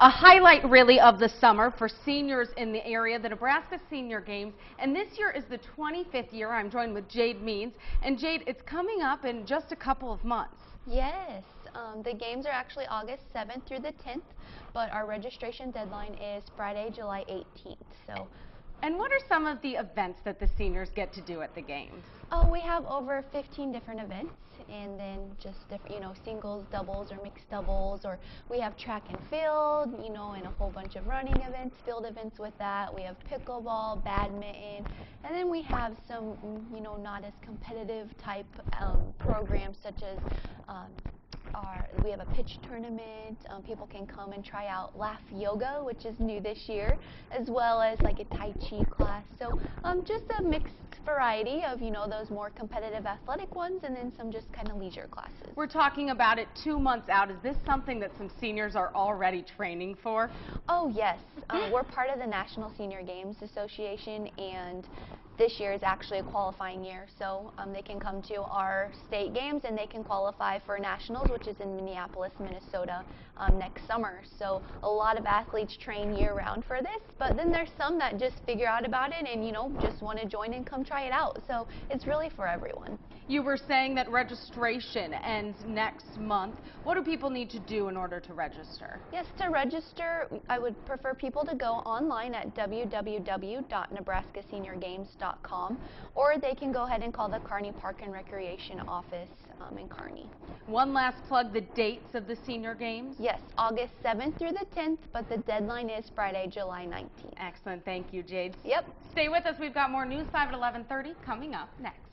a highlight really of the summer for seniors in the area, the Nebraska Senior Games. And this year is the 25th year. I'm joined with Jade Means. And Jade, it's coming up in just a couple of months. Yes, um, the games are actually August 7th through the 10th, but our registration deadline is Friday, July 18th. So, And what are some of the events that the seniors get to do at the games? oh, we have over 15 different events, and then just different, you know, singles, doubles, or mixed doubles, or we have track and field, you know, and a whole bunch of running events, field events with that. We have pickleball, badminton, and then we have some, you know, not as competitive type um, programs such as um, our, we have a pitch tournament. Um, people can come and try out Laugh Yoga, which is new this year, as well as like a Tai Chi class. So um, just a mixed variety of you know those more competitive athletic ones, and then some just kind of leisure classes. We're talking about it two months out. Is this something that some seniors are already training for? Oh yes, um, we're part of the National Senior Games Association, and this year is actually a qualifying year. So um, they can come to our state games and they can qualify for nationals, which is in Minneapolis, Minnesota, um, next summer. So a lot of athletes train year round for this, but then there's some that just figure out about it and you know just want to join and come try it out. So it's really for everyone. You were saying that registration ends next month. What do people need to do in order to register? Yes, to register, I would prefer people to go online at www.nebraskaseniorgames.com or they can go ahead and call the Kearney Park and Recreation office um, in Kearney. One last plug, the dates of the senior games. Yes, August 7th through the 10th, but the deadline is Friday, July 19th. Excellent. Thank you, Jade. Yep. Stay with us. We've got more News 5 at 1130 coming up next.